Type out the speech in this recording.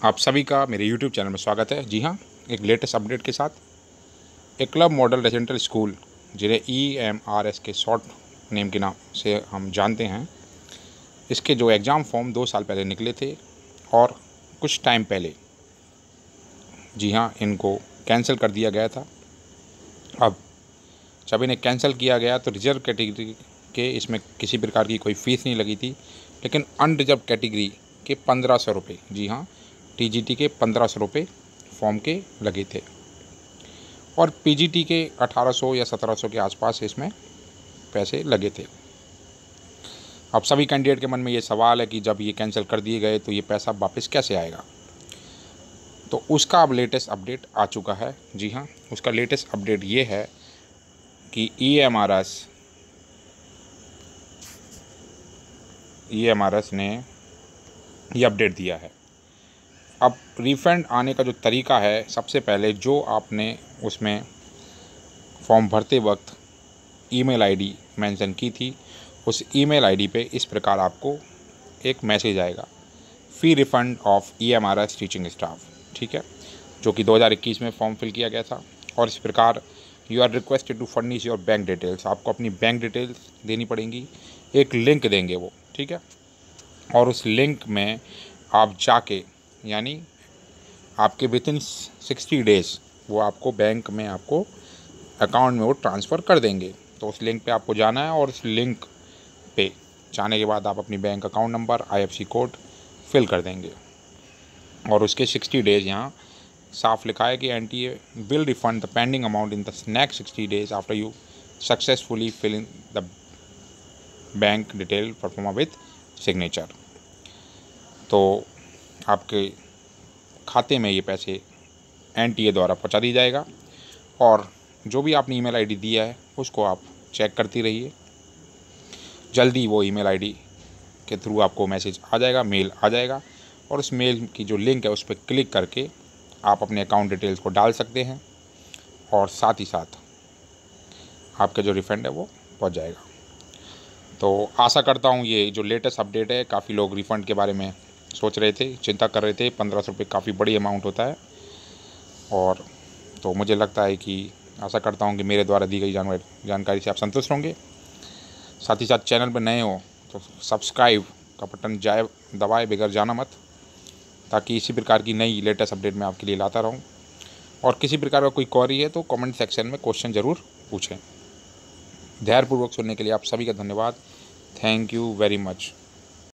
आप सभी का मेरे YouTube चैनल में स्वागत है। जी हाँ एक लेटेस्ट अपडेट के साथ। एक क्लब मॉडल रेजिडेंटल स्कूल जिन्हें ई एम आर एस के शॉर्ट नेम के नाम से हम जानते हैं, इसके जो एग्ज़ाम फॉर्म दो साल पहले निकले थे और कुछ टाइम पहले, जी हाँ इनको कैंसिल कर दिया गया था। अब, जब इन्हें कैंसिल किया गया तो रिज़र्व कैटेगरी के इसमें किसी प्रकार की कोई फ़ीस नहीं लगी थी, लेकिन अनरिजर्व कैटेगरी के पंद्रह सौ रुपये, जी हाँ टीजीटी के पंद्रह सौ रुपये फॉर्म के लगे थे। और पीजीटी के अठारह सौ या सत्रह सौ के आसपास इसमें पैसे लगे थे। अब सभी कैंडिडेट के मन में ये सवाल है कि जब ये कैंसिल कर दिए गए तो ये पैसा वापस कैसे आएगा? तो उसका अब लेटेस्ट अपडेट आ चुका है। जी हाँ उसका लेटेस्ट अपडेट ये है कि E M R S E M R S ने ये अपडेट दिया है। अब रिफ़ंड आने का जो तरीका है, सबसे पहले जो आपने उसमें फॉर्म भरते वक्त ईमेल आईडी मेंशन की थी, उस ईमेल आईडी पे इस प्रकार आपको एक मैसेज आएगा। Fee refund of E M R S teaching staff ठीक है? जो कि 2021 में फॉर्म फिल किया गया था। और इस प्रकार you are requested to furnish your bank details आपको अपनी बैंक डिटेल्स देनी पड़ेंगी। एक लिंक देंगे वो, ठीक है? और उस लिंक में आप जाके यानी आपके विद इन सिक्सटी डेज़ वो आपको बैंक में आपको अकाउंट में वो ट्रांसफ़र कर देंगे। तो उस लिंक पे आपको जाना है और उस लिंक पे जाने के बाद आप अपनी bank account number IFC code fill कर देंगे। और उसके सिक्सटी डेज़ यहाँ साफ़ लिखा है कि N T A will refund the pending amount in the next sixty days after you successfully fill in the bank detail proforma with signature तो आपके खाते में ये पैसे एनटीए द्वारा पहुँचा दी जाएगा और जो भी आपने ईमेल आईडी दिया है, उसको आप चेक करती रहिए। जल्दी वो ईमेल आईडी के थ्रू आपको मैसेज आ जाएगा, मेल आ जाएगा और उस मेल की जो लिंक है, उस पर क्लिक करके आप अपने अकाउंट डिटेल्स को डाल सकते हैं और साथ ही साथ आपका जो रिफ़ंड है, वो पहुँच जाएगा। तो आशा करता हूँ ये जो लेटेस्ट अपडेट है, काफ़ी लोग रिफ़ंड के बारे में सोच रहे थे, चिंता कर रहे थे, पंद्रह सौ रुपये काफ़ी बड़ी अमाउंट होता है। और तो मुझे लगता है कि आशा करता हूँ कि मेरे द्वारा दी गई जानकारी से आप संतुष्ट होंगे। साथ ही साथ चैनल पर नए हो तो सब्सक्राइब का बटन जाए, दबाए, बगैर जाना मत। ताकि इसी प्रकार की नई लेटेस्ट अपडेट मैं आपके लिए लाता रहूँ। और किसी प्रकार का कोई क्वारी है तो कमेंट सेक्शन में क्वेश्चन ज़रूर पूछें। धैर्यपूर्वक सुनने के लिए आप सभी का धन्यवाद। Thank you very much